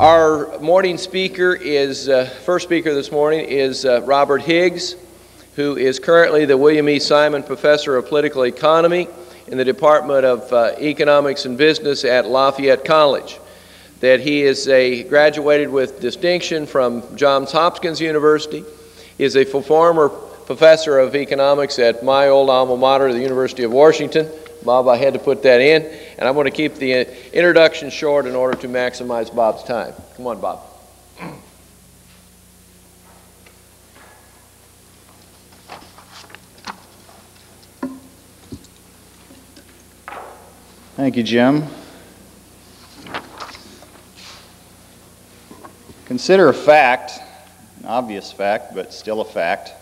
Our morning speaker is, uh, first speaker this morning is uh, Robert Higgs, who is currently the William E. Simon Professor of Political Economy in the Department of uh, Economics and Business at Lafayette College. That he is a graduated with distinction from Johns Hopkins University, is a former professor of economics at my old alma mater, the University of Washington. Bob, I had to put that in, and I'm going to keep the uh, introduction short in order to maximize Bob's time. Come on, Bob. Thank you, Jim. Consider a fact, an obvious fact, but still a fact.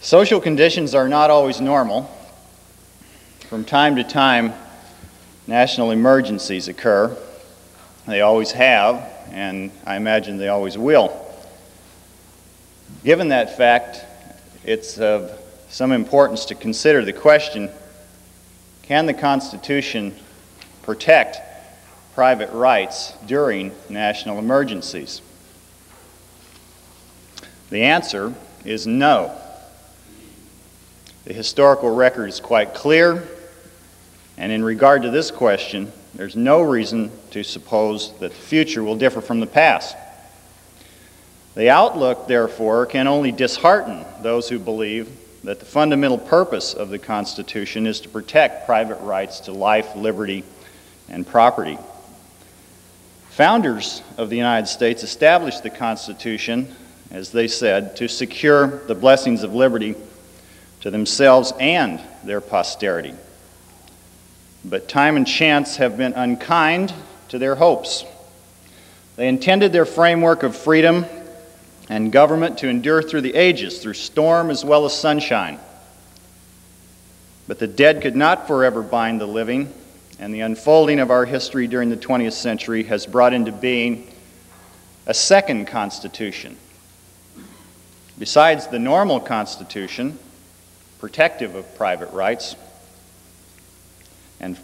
Social conditions are not always normal. From time to time, national emergencies occur. They always have, and I imagine they always will. Given that fact, it's of some importance to consider the question can the Constitution protect private rights during national emergencies? The answer is no. The historical record is quite clear, and in regard to this question, there's no reason to suppose that the future will differ from the past. The outlook, therefore, can only dishearten those who believe that the fundamental purpose of the Constitution is to protect private rights to life, liberty, and property. Founders of the United States established the Constitution, as they said, to secure the blessings of liberty to themselves and their posterity. But time and chance have been unkind to their hopes. They intended their framework of freedom and government to endure through the ages, through storm as well as sunshine. But the dead could not forever bind the living, and the unfolding of our history during the 20th century has brought into being a second constitution. Besides the normal constitution, protective of private rights, and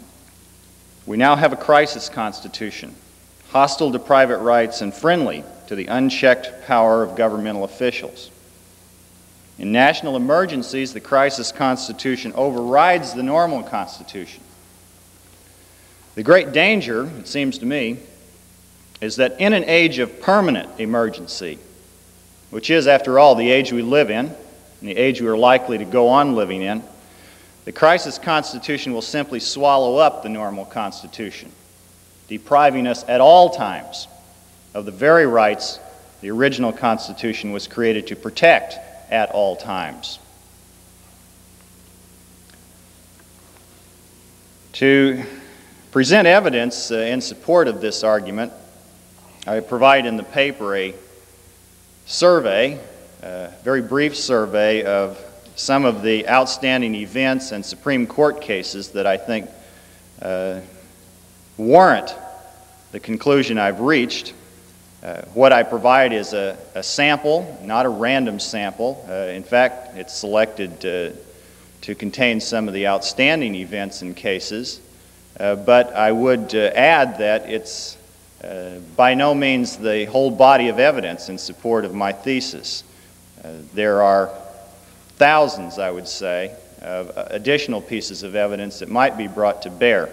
we now have a crisis constitution, hostile to private rights and friendly to the unchecked power of governmental officials. In national emergencies, the crisis constitution overrides the normal constitution. The great danger, it seems to me, is that in an age of permanent emergency, which is, after all, the age we live in, and the age we are likely to go on living in, the crisis constitution will simply swallow up the normal constitution, depriving us at all times of the very rights the original Constitution was created to protect at all times. To present evidence uh, in support of this argument, I provide in the paper a survey, a very brief survey of some of the outstanding events and Supreme Court cases that I think uh, warrant the conclusion I've reached uh, what I provide is a, a, sample, not a random sample. Uh, in fact, it's selected uh, to contain some of the outstanding events and cases. Uh, but I would uh, add that it's by no means the whole body of evidence in support of my thesis. there are thousands, I would say, of additional pieces of evidence that might be brought to bear.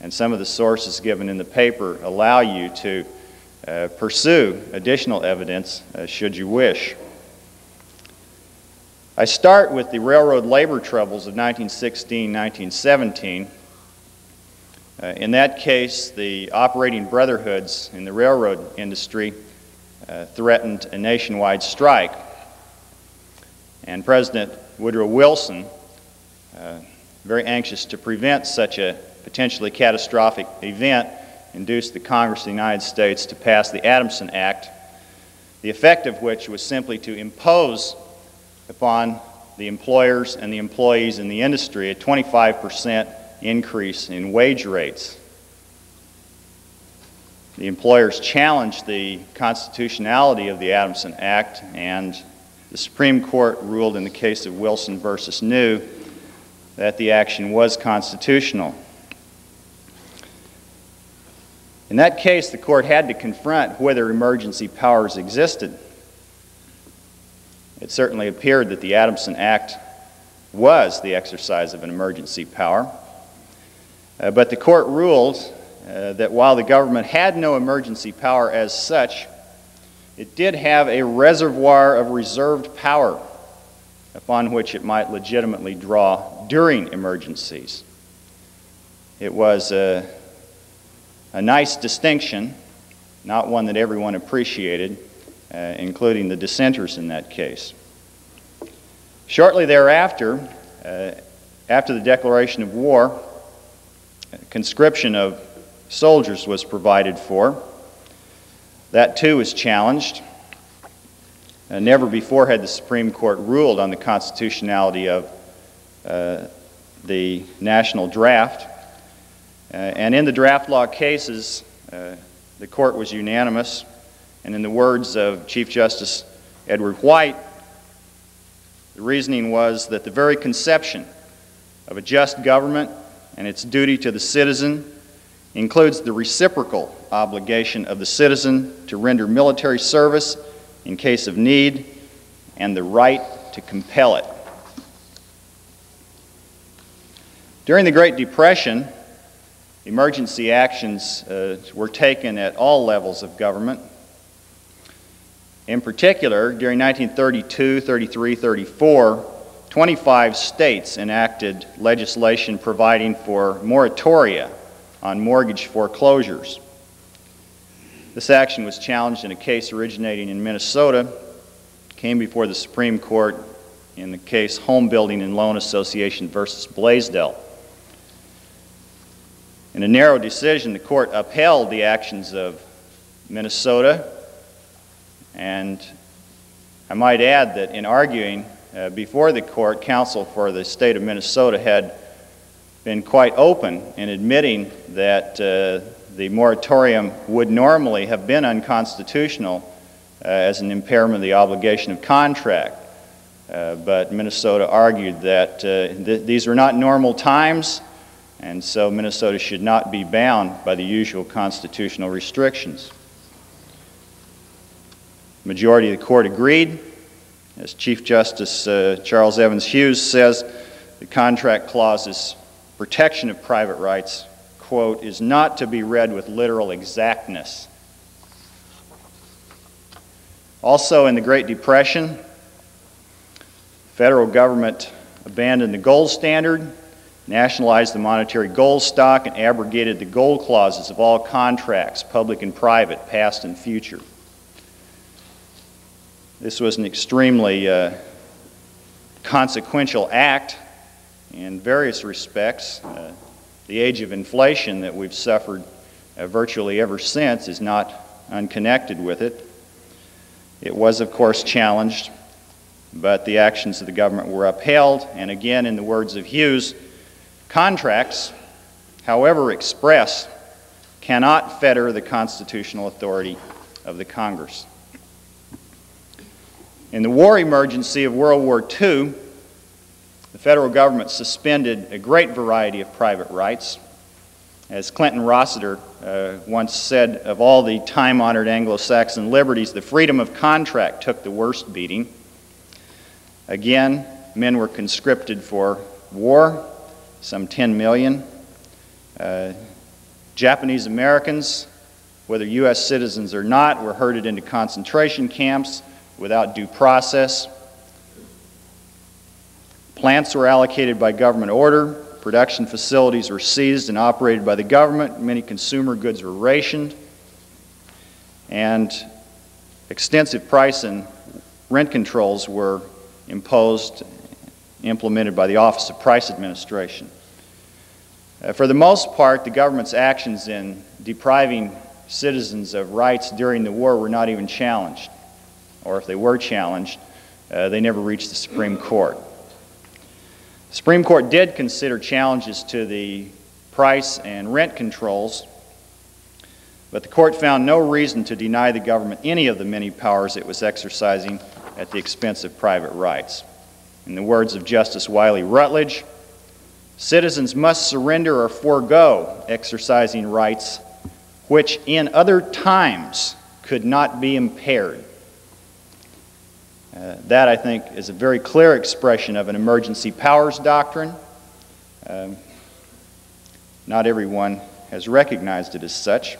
And some of the sources given in the paper allow you to uh, pursue additional evidence uh, should you wish. I start with the railroad labor troubles of 1916 1917. Uh, in that case, the operating brotherhoods in the railroad industry uh, threatened a nationwide strike. And President Woodrow Wilson, uh, very anxious to prevent such a potentially catastrophic event, induced the Congress of the United States to pass the Adamson Act, the effect of which was simply to impose upon the employers and the employees in the industry a 25% increase in wage rates. The employers challenged the constitutionality of the Adamson Act, and the Supreme Court ruled in the case of Wilson versus New that the action was constitutional. In that case, the court had to confront whether emergency powers existed. It certainly appeared that the Adamson Act was the exercise of an emergency power. Uh, but the court ruled uh, that while the government had no emergency power as such, it did have a reservoir of reserved power upon which it might legitimately draw during emergencies. It was a, a nice distinction, not one that everyone appreciated, uh, including the dissenters in that case. Shortly thereafter, uh, after the declaration of war, conscription of soldiers was provided for. That too was challenged. Uh, never before had the Supreme Court ruled on the constitutionality of uh, the national draft. Uh, and in the draft law cases, uh, the court was unanimous. And in the words of Chief Justice Edward White, the reasoning was that the very conception of a just government and its duty to the citizen includes the reciprocal obligation of the citizen to render military service in case of need and the right to compel it. During the Great Depression, emergency actions uh, were taken at all levels of government. In particular, during 1932, 33, 34, 25 states enacted legislation providing for moratoria on mortgage foreclosures. This action was challenged in a case originating in Minnesota, came before the Supreme Court in the case Home Building and Loan Association versus Blaisdell. In a narrow decision, the court upheld the actions of Minnesota, and I might add that in arguing uh, before the court, counsel for the state of Minnesota had been quite open in admitting that uh, the moratorium would normally have been unconstitutional uh, as an impairment of the obligation of contract. Uh, but Minnesota argued that uh, th these were not normal times, and so Minnesota should not be bound by the usual constitutional restrictions. Majority of the court agreed. As Chief Justice uh, Charles Evans Hughes says, the contract clause's protection of private rights quote, is not to be read with literal exactness. Also, in the Great Depression, the federal government abandoned the gold standard, nationalized the monetary gold stock, and abrogated the gold clauses of all contracts, public and private, past and future. This was an extremely uh, consequential act in various respects. Uh, the age of inflation that we've suffered uh, virtually ever since is not unconnected with it. It was, of course, challenged, but the actions of the government were upheld. And again, in the words of Hughes, contracts, however expressed, cannot fetter the constitutional authority of the Congress. In the war emergency of World War II, federal government suspended a great variety of private rights. As Clinton Rossiter uh, once said, of all the time honored Anglo Saxon liberties, the freedom of contract took the worst beating. Again, men were conscripted for war, some 10 million. Uh, Japanese Americans, whether U.S. citizens or not, were herded into concentration camps without due process. Plants were allocated by government order. Production facilities were seized and operated by the government. Many consumer goods were rationed. And extensive price and rent controls were imposed, implemented by the Office of Price Administration. Uh, for the most part, the government's actions in depriving citizens of rights during the war were not even challenged. Or if they were challenged, uh, they never reached the Supreme Court. The Supreme Court did consider challenges to the price and rent controls, but the court found no reason to deny the government any of the many powers it was exercising at the expense of private rights. In the words of Justice Wiley Rutledge, citizens must surrender or forego exercising rights which in other times could not be impaired. Uh, that, I think, is a very clear expression of an emergency powers doctrine. Um, not everyone has recognized it as such.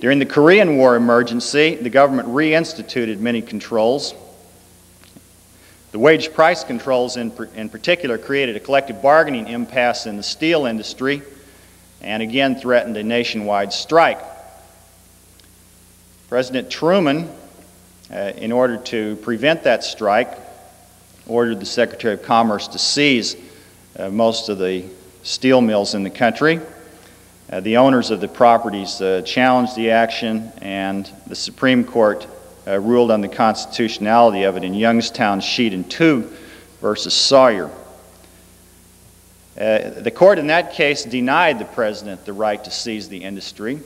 During the Korean War emergency, the government reinstituted many controls. The wage price controls, in, in particular, created a collective bargaining impasse in the steel industry and again threatened a nationwide strike. President Truman uh, in order to prevent that strike, ordered the Secretary of Commerce to seize uh, most of the steel mills in the country. Uh, the owners of the properties uh, challenged the action, and the Supreme Court uh, ruled on the constitutionality of it in Youngstown Sheet and Tube versus Sawyer. The court in that case denied the president the right to seize the industry.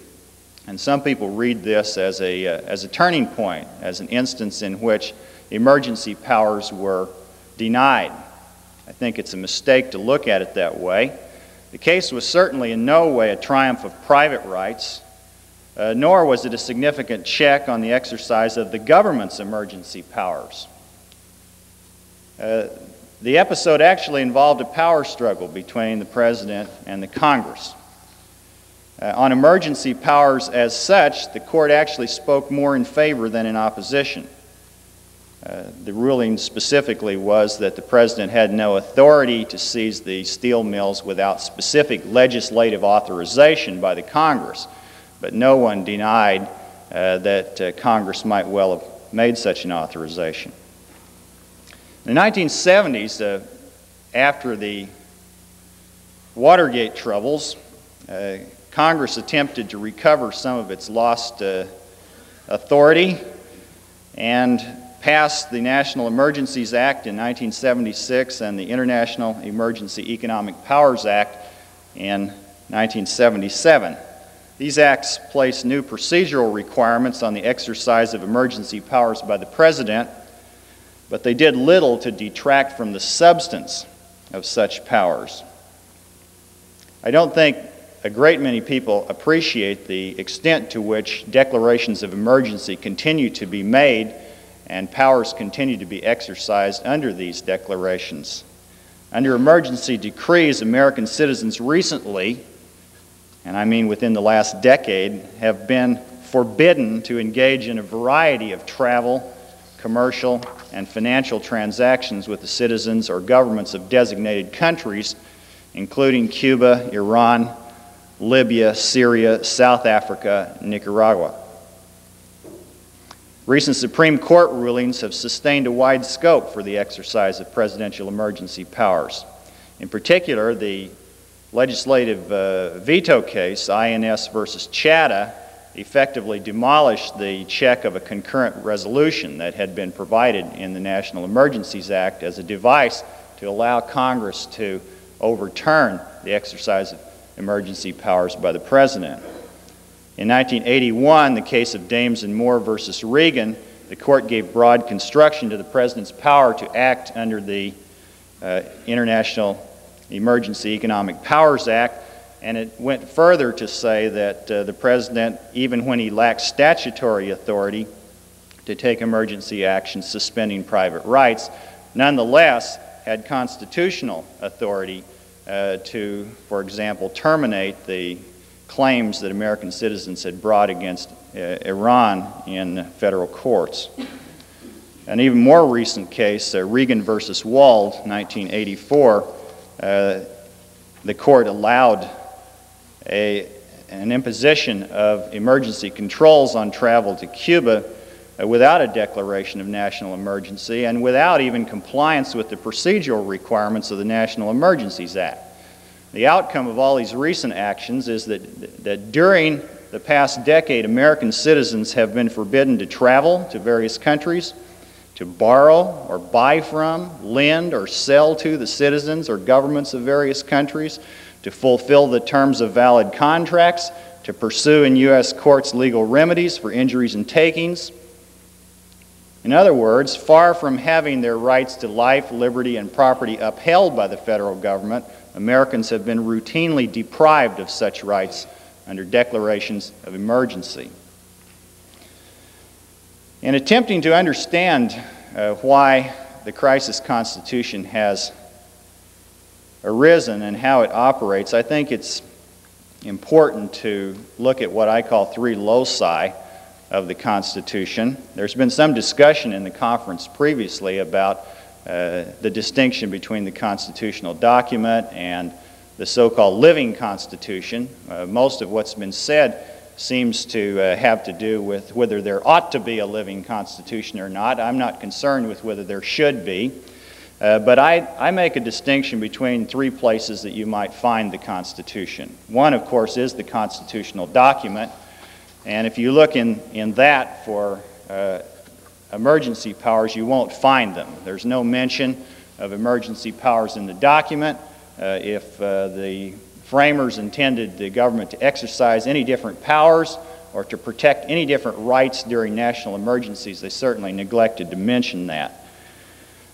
And some people read this as a, uh, as a turning point, as an instance in which emergency powers were denied. I think it's a mistake to look at it that way. The case was certainly in no way a triumph of private rights, uh, nor was it a significant check on the exercise of the government's emergency powers. Uh, the episode actually involved a power struggle between the president and the Congress. Uh, on emergency powers as such, the court actually spoke more in favor than in opposition. Uh, the ruling specifically was that the president had no authority to seize the steel mills without specific legislative authorization by the Congress, but no one denied uh, that uh, Congress might well have made such an authorization. In the 1970s, uh, after the Watergate troubles, uh, Congress attempted to recover some of its lost uh, authority and passed the National Emergencies Act in 1976 and the International Emergency Economic Powers Act in 1977. These acts place new procedural requirements on the exercise of emergency powers by the President, but they did little to detract from the substance of such powers. I don't think a great many people appreciate the extent to which declarations of emergency continue to be made and powers continue to be exercised under these declarations. Under emergency decrees, American citizens recently, and I mean within the last decade, have been forbidden to engage in a variety of travel, commercial, and financial transactions with the citizens or governments of designated countries, including Cuba, Iran, Libya, Syria, South Africa, Nicaragua. Recent Supreme Court rulings have sustained a wide scope for the exercise of presidential emergency powers. In particular, the legislative uh, veto case, INS versus Chadha, effectively demolished the check of a concurrent resolution that had been provided in the National Emergencies Act as a device to allow Congress to overturn the exercise of emergency powers by the president. In 1981, the case of Dames and Moore versus Reagan, the court gave broad construction to the president's power to act under the uh, International Emergency Economic Powers Act, and it went further to say that uh, the president, even when he lacked statutory authority to take emergency action suspending private rights, nonetheless had constitutional authority to, for example, terminate the claims that American citizens had brought against uh, Iran in federal courts. An even more recent case, uh, Reagan versus Wald, 1984, uh, the court allowed a, an imposition of emergency controls on travel to Cuba uh, Uh, without a declaration of national emergency and without even compliance with the procedural requirements of the National Emergencies Act. The outcome of all these recent actions is that, that during the past decade, American citizens have been forbidden to travel to various countries, to borrow or buy from, lend or sell to the citizens or governments of various countries, to fulfill the terms of valid contracts, to pursue in U.S. courts legal remedies for injuries and takings, in other words, far from having their rights to life, liberty, and property upheld by the federal government, Americans have been routinely deprived of such rights under declarations of emergency. In attempting to understand uh, why the crisis constitution has arisen and how it operates, I think it's important to look at what I call three loci of the Constitution. There's been some discussion in the conference previously about uh, the distinction between the constitutional document and the so called living Constitution. Uh, most of what's been said seems to uh, have to do with whether there ought to be a living Constitution or not. I'm not concerned with whether there should be. Uh, but I, I make a distinction between three places that you might find the Constitution. One, of course, is the constitutional document. And if you look in, in that for uh, emergency powers, you won't find them. There's no mention of emergency powers in the document. Uh, if uh, the framers intended the government to exercise any different powers or to protect any different rights during national emergencies, they certainly neglected to mention that.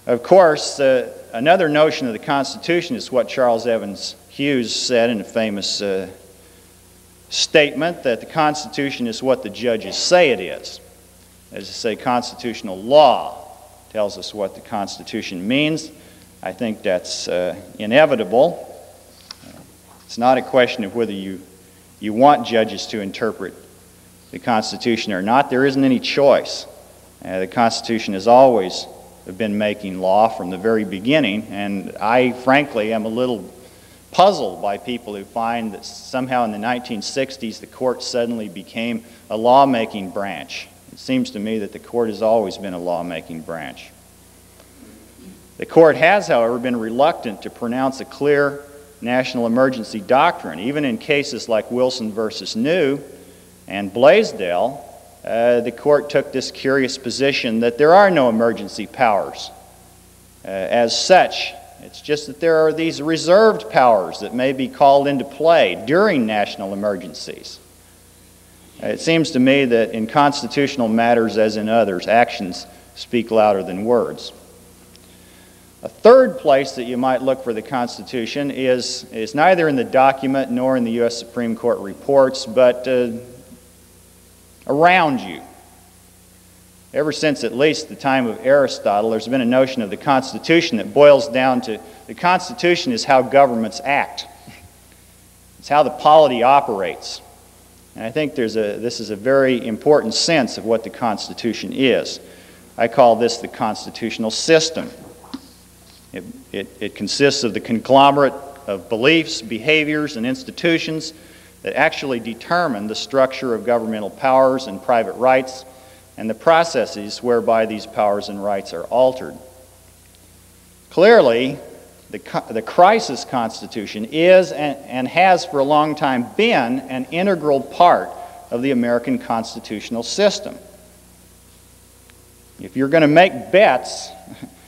Of course, uh, another notion of the Constitution is what Charles Evans Hughes said in a famous uh, statement that the Constitution is what the judges say it is. As to say, constitutional law tells us what the Constitution means. I think that's uh, inevitable. It's not a question of whether you, you want judges to interpret the Constitution or not. There isn't any choice. Uh, the Constitution has always been making law from the very beginning, and I frankly am a little puzzled by people who find that somehow in the 1960s the court suddenly became a lawmaking branch. It seems to me that the court has always been a lawmaking branch. The court has, however, been reluctant to pronounce a clear national emergency doctrine. Even in cases like Wilson versus New and Blaisdell, uh, the court took this curious position that there are no emergency powers uh, as such. It's just that there are these reserved powers that may be called into play during national emergencies. It seems to me that in constitutional matters, as in others, actions speak louder than words. A third place that you might look for the Constitution is, is neither in the document nor in the U.S. Supreme Court reports, but uh, around you. Ever since at least the time of Aristotle, there's been a notion of the Constitution that boils down to the Constitution is how governments act, it's how the polity operates. And I think there's a, this is a very important sense of what the Constitution is. I call this the constitutional system. It, it, it consists of the conglomerate of beliefs, behaviors, and institutions that actually determine the structure of governmental powers and private rights and the processes whereby these powers and rights are altered. Clearly, the, the crisis constitution is and, and has for a long time been an integral part of the American constitutional system. If you're going to make bets,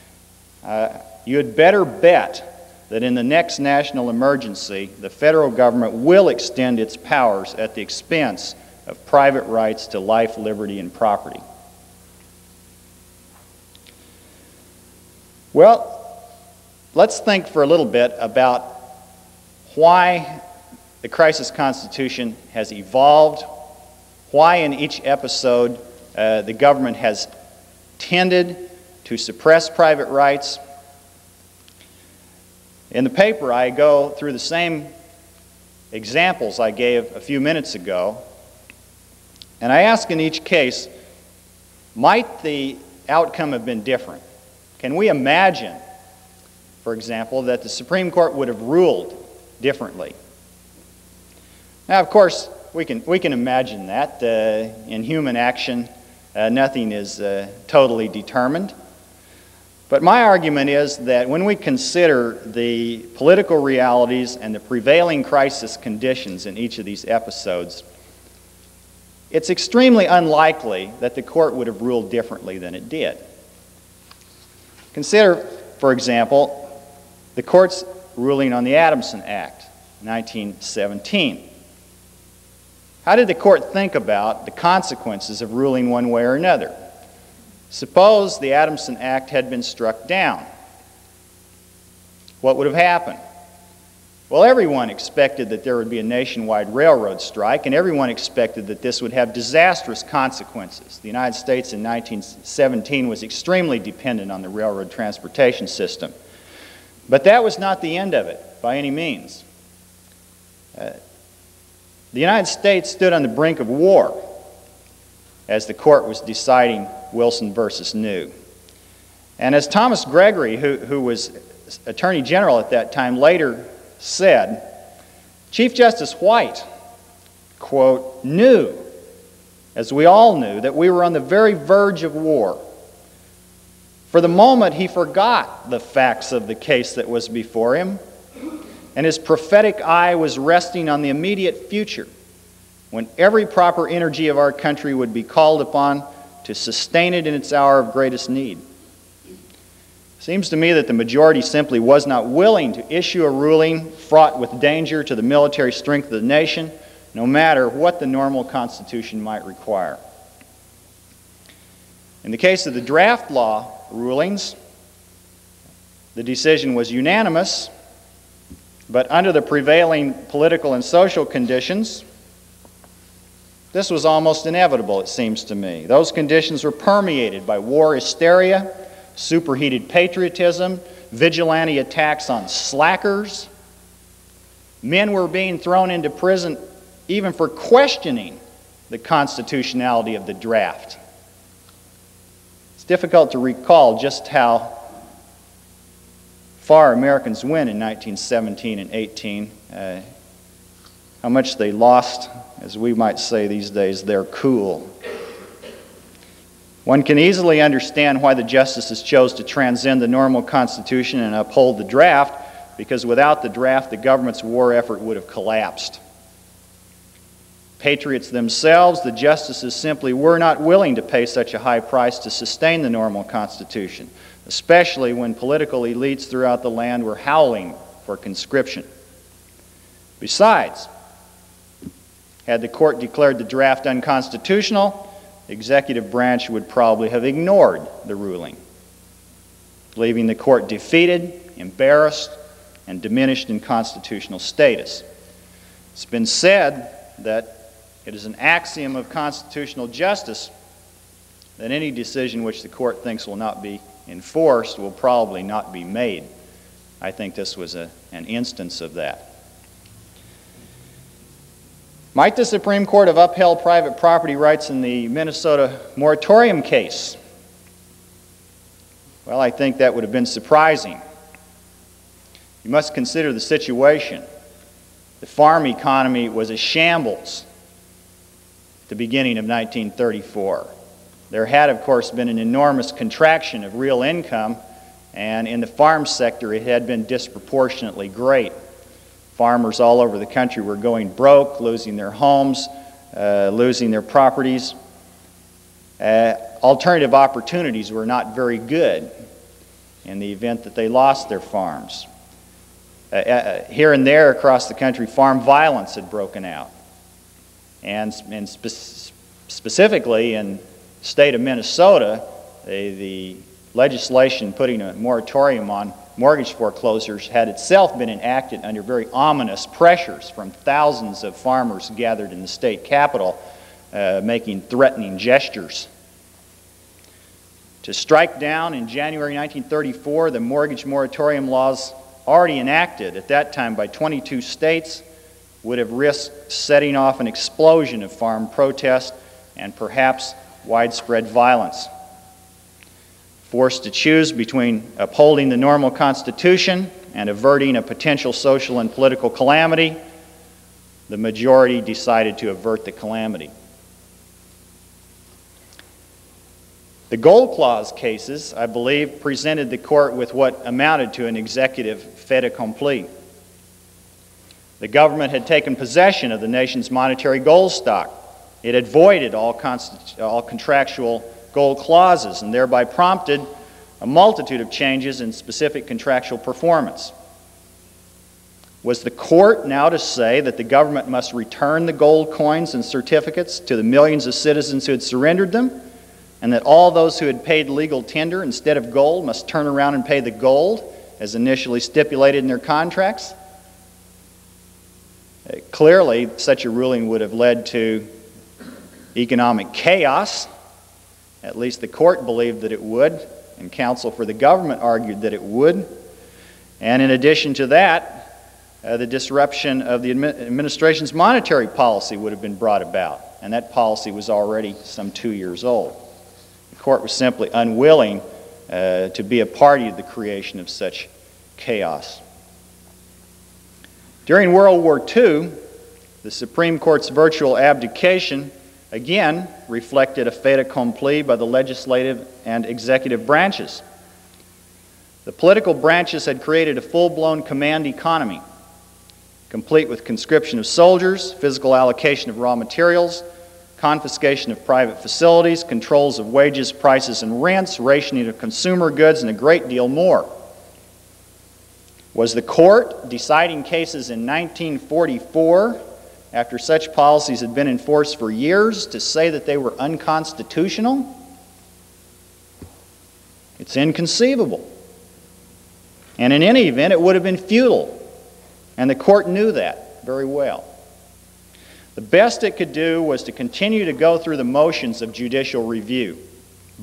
uh, you had better bet that in the next national emergency, the federal government will extend its powers at the expense of private rights to life, liberty, and property. Well, let's think for a little bit about why the crisis constitution has evolved, why in each episode uh, the government has tended to suppress private rights, in the paper, I go through the same examples I gave a few minutes ago, and I ask in each case, might the outcome have been different? Can we imagine, for example, that the Supreme Court would have ruled differently? Now, of course, we can, we can imagine that. Uh, in human action, uh, nothing is uh, totally determined. But my argument is that when we consider the political realities and the prevailing crisis conditions in each of these episodes, it's extremely unlikely that the court would have ruled differently than it did. Consider, for example, the court's ruling on the Adamson Act, 1917. How did the court think about the consequences of ruling one way or another? Suppose the Adamson Act had been struck down. What would have happened? Well, everyone expected that there would be a nationwide railroad strike, and everyone expected that this would have disastrous consequences. The United States in 1917 was extremely dependent on the railroad transportation system. But that was not the end of it, by any means. Uh, the United States stood on the brink of war as the court was deciding Wilson versus New. And as Thomas Gregory, who, who was Attorney General at that time, later said, Chief Justice White, quote, knew, as we all knew, that we were on the very verge of war. For the moment, he forgot the facts of the case that was before him, and his prophetic eye was resting on the immediate future when every proper energy of our country would be called upon to sustain it in its hour of greatest need. Seems to me that the majority simply was not willing to issue a ruling fraught with danger to the military strength of the nation, no matter what the normal Constitution might require. In the case of the draft law rulings, the decision was unanimous, but under the prevailing political and social conditions, this was almost inevitable, it seems to me. Those conditions were permeated by war hysteria superheated patriotism, vigilante attacks on slackers. Men were being thrown into prison even for questioning the constitutionality of the draft. It's difficult to recall just how far Americans went in 1917 and 18, uh, how much they lost, as we might say these days, their cool. One can easily understand why the justices chose to transcend the normal Constitution and uphold the draft, because without the draft, the government's war effort would have collapsed. Patriots themselves, the justices simply were not willing to pay such a high price to sustain the normal Constitution, especially when political elites throughout the land were howling for conscription. Besides, had the court declared the draft unconstitutional, executive branch would probably have ignored the ruling, leaving the court defeated, embarrassed, and diminished in constitutional status. It's been said that it is an axiom of constitutional justice that any decision which the court thinks will not be enforced will probably not be made. I think this was a, an instance of that. Might the Supreme Court have upheld private property rights in the Minnesota moratorium case? Well, I think that would have been surprising. You must consider the situation. The farm economy was a shambles at the beginning of 1934. There had, of course, been an enormous contraction of real income, and in the farm sector, it had been disproportionately great. Farmers all over the country were going broke, losing their homes, uh, losing their properties. Uh, alternative opportunities were not very good in the event that they lost their farms. Uh, uh here and there across the country, farm violence had broken out. And, and spe- specifically in the state of Minnesota, the, the legislation putting a moratorium on mortgage foreclosures had itself been enacted under very ominous pressures from thousands of farmers gathered in the state capital uh, making threatening gestures. To strike down in January 1934 the mortgage moratorium laws already enacted at that time by 22 states would have risked setting off an explosion of farm protest and perhaps widespread violence forced to choose between upholding the normal Constitution and averting a potential social and political calamity, the majority decided to avert the calamity. The Gold Clause cases, I believe, presented the court with what amounted to an executive fait accompli. The government had taken possession of the nation's monetary gold stock. It had voided all, all contractual gold clauses and thereby prompted a multitude of changes in specific contractual performance. Was the court now to say that the government must return the gold coins and certificates to the millions of citizens who had surrendered them, and that all those who had paid legal tender instead of gold must turn around and pay the gold as initially stipulated in their contracts? Uh, clearly, such a ruling would have led to economic chaos. At least the court believed that it would, and counsel for the government argued that it would. And in addition to that, uh, the disruption of the admi- administration's monetary policy would have been brought about, and that policy was already some two years old. The court was simply unwilling uh, to be a party to the creation of such chaos. During World War II, the Supreme Court's virtual abdication again reflected a fait accompli by the legislative and executive branches. The political branches had created a full blown command economy, complete with conscription of soldiers, physical allocation of raw materials, confiscation of private facilities, controls of wages, prices, and rents, rationing of consumer goods, and a great deal more. Was the court deciding cases in 1944 after such policies had been enforced for years to say that they were unconstitutional? It's inconceivable. And in any event, it would have been futile. And the court knew that very well. The best it could do was to continue to go through the motions of judicial review,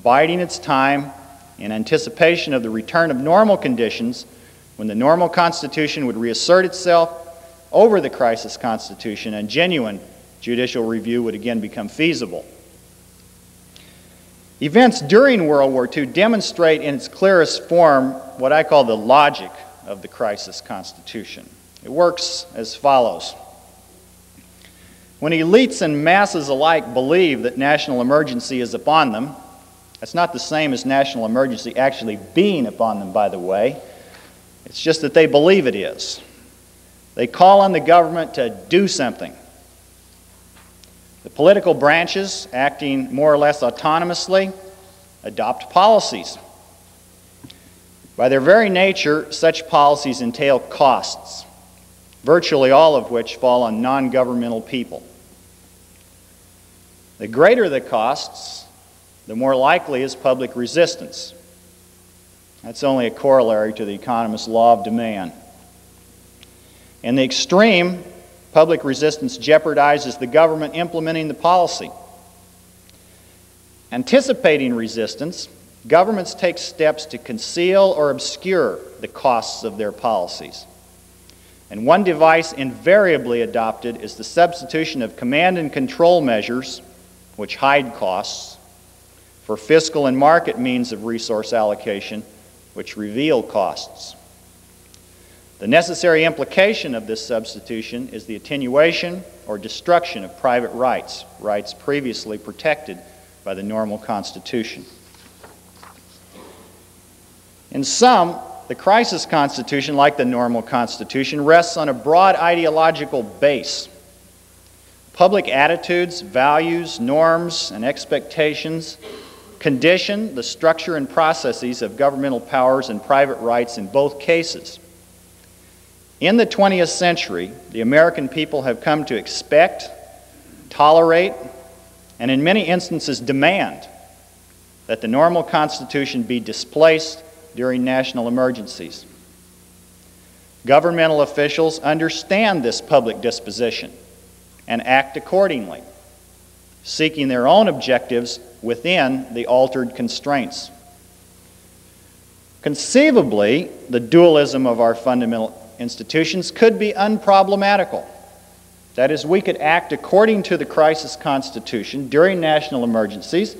biding its time in anticipation of the return of normal conditions when the normal Constitution would reassert itself over the crisis Constitution and genuine judicial review would again become feasible. Events during World War II demonstrate in its clearest form what I call the logic of the crisis Constitution. It works as follows. When elites and masses alike believe that national emergency is upon them, that's not the same as national emergency actually being upon them, by the way. It's just that they believe it is. They call on the government to do something. The political branches, acting more or less autonomously, adopt policies. By their very nature, such policies entail costs, virtually all of which fall on non governmental people. The greater the costs, the more likely is public resistance. That's only a corollary to the economist's law of demand. In the extreme, public resistance jeopardizes the government implementing the policy. Anticipating resistance, governments take steps to conceal or obscure the costs of their policies. And one device invariably adopted is the substitution of command and control measures, which hide costs, for fiscal and market means of resource allocation which reveal costs. The necessary implication of this substitution is the attenuation or destruction of private rights, rights previously protected by the normal Constitution. In sum, the crisis Constitution, like the normal Constitution, rests on a broad ideological base. Public attitudes, values, norms, and expectations condition the structure and processes of governmental powers and private rights in both cases. In the 20th century, the American people have come to expect, tolerate, and in many instances demand that the normal Constitution be displaced during national emergencies. Governmental officials understand this public disposition and act accordingly, seeking their own objectives within the altered constraints. Conceivably, the dualism of our fundamental institutions could be unproblematical. That is, we could act according to the crisis constitution during national emergencies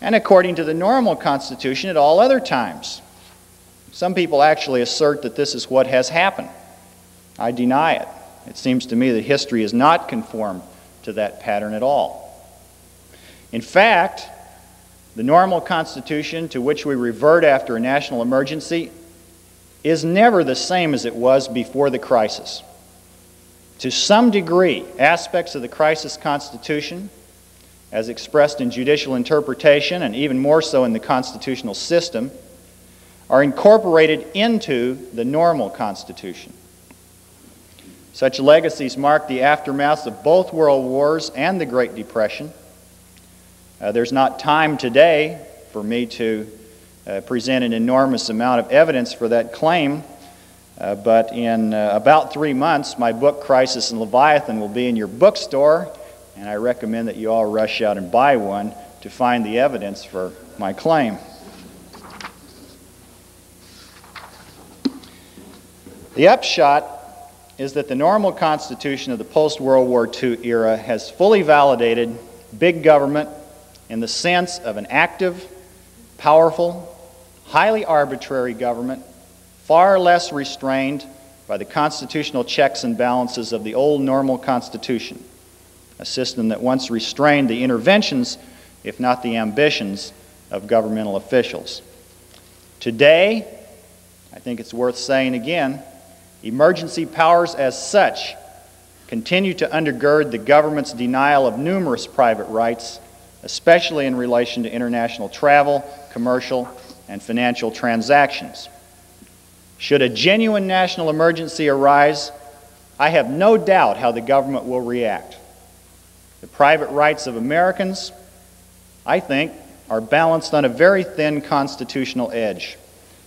and according to the normal constitution at all other times. Some people actually assert that this is what has happened. I deny it. It seems to me that history has not conformed to that pattern at all. In fact, the normal constitution to which we revert after a national emergency is never the same as it was before the crisis. To some degree, aspects of the crisis constitution, as expressed in judicial interpretation and even more so in the constitutional system, are incorporated into the normal constitution. Such legacies mark the aftermath of both world wars and the Great Depression uh, there's not time today for me to uh, present an enormous amount of evidence for that claim, Uh, but in uh, about three months, my book, Crisis and Leviathan, will be in your bookstore, and I recommend that you all rush out and buy one to find the evidence for my claim. The upshot is that the normal constitution of the post World War II era has fully validated big government in the sense of an active, powerful, highly arbitrary government, far less restrained by the constitutional checks and balances of the old normal constitution, a system that once restrained the interventions, if not the ambitions, of governmental officials. Today, I think it's worth saying again, emergency powers as such continue to undergird the government's denial of numerous private rights, especially in relation to international travel, commercial, and financial transactions. Should a genuine national emergency arise, I have no doubt how the government will react. The private rights of Americans, I think, are balanced on a very thin constitutional edge,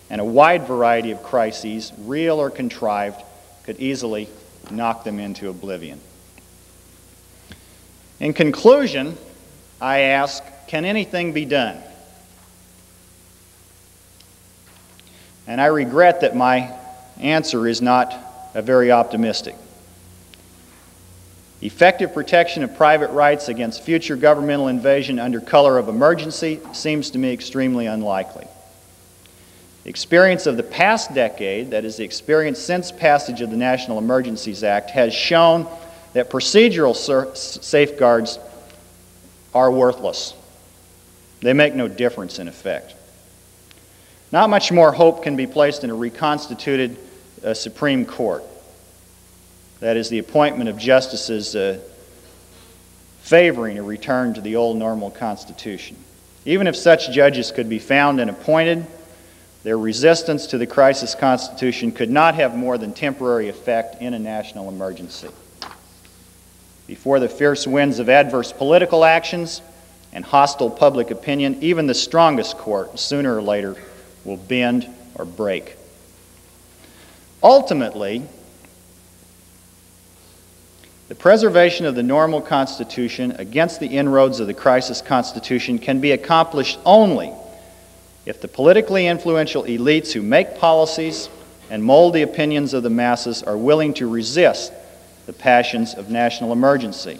and a wide variety of crises, real or contrived, could easily knock them into oblivion. In conclusion, I ask can anything be done? And I regret that my answer is not a very optimistic. Effective protection of private rights against future governmental invasion under color of emergency seems to me extremely unlikely. The experience of the past decade, that is, the experience since passage of the National Emergencies Act, has shown that procedural safeguards are worthless. They make no difference in effect. Not much more hope can be placed in a reconstituted uh, Supreme Court. That is, the appointment of justices uh, favoring a return to the old normal Constitution. Even if such judges could be found and appointed, their resistance to the crisis Constitution could not have more than temporary effect in a national emergency. Before the fierce winds of adverse political actions and hostile public opinion, even the strongest court, sooner or later, will bend or break. Ultimately, the preservation of the normal Constitution against the inroads of the crisis Constitution can be accomplished only if the politically influential elites who make policies and mold the opinions of the masses are willing to resist the passions of national emergency.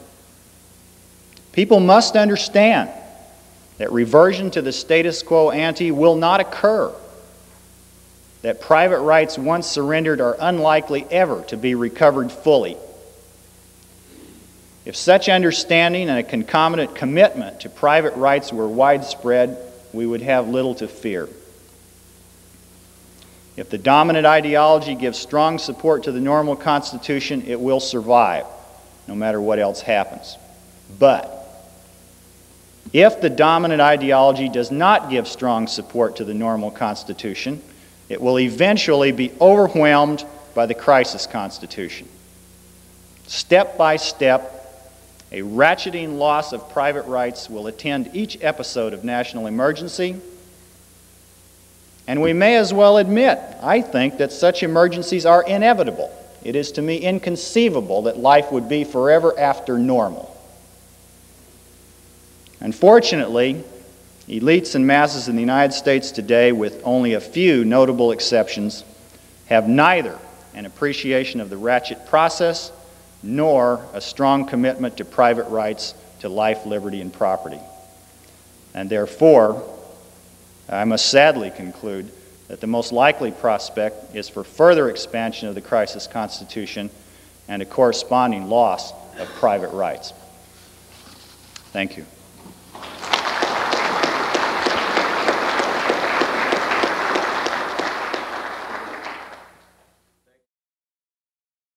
People must understand that reversion to the status quo ante will not occur, that private rights once surrendered are unlikely ever to be recovered fully. If such understanding and a concomitant commitment to private rights were widespread, we would have little to fear. If the dominant ideology gives strong support to the normal Constitution, it will survive, no matter what else happens. But if the dominant ideology does not give strong support to the normal Constitution, it will eventually be overwhelmed by the crisis Constitution. Step by step, a ratcheting loss of private rights will attend each episode of national emergency. And we may as well admit, I think, that such emergencies are inevitable. It is to me inconceivable that life would be forever after normal. Unfortunately, elites and masses in the United States today, with only a few notable exceptions, have neither an appreciation of the ratchet process nor a strong commitment to private rights to life, liberty, and property. And therefore, I must sadly conclude that the most likely prospect is for further expansion of the crisis constitution and a corresponding loss of private rights. Thank you.